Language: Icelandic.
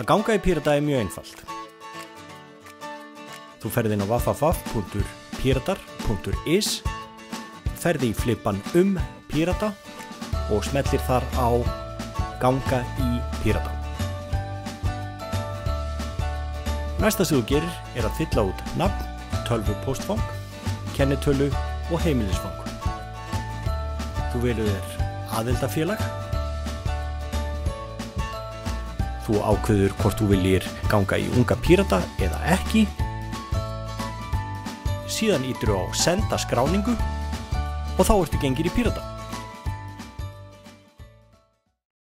Að ganga í Pírata er mjög einfalt. Þú ferði inn á www.piratar.is ferði í flippan um Pírata og smellir þar á ganga í Pírata. Næsta sem þú gerir er að fylla út nafn, tölvupóstfang, kennitölu og heimilisfang. Þú velur þér aðeldafélag. Þú ákveður hvort þú viljir ganga í unga pírata eða ekki. Síðan ítur á senda skráningu og þá ertu gengir í pírata.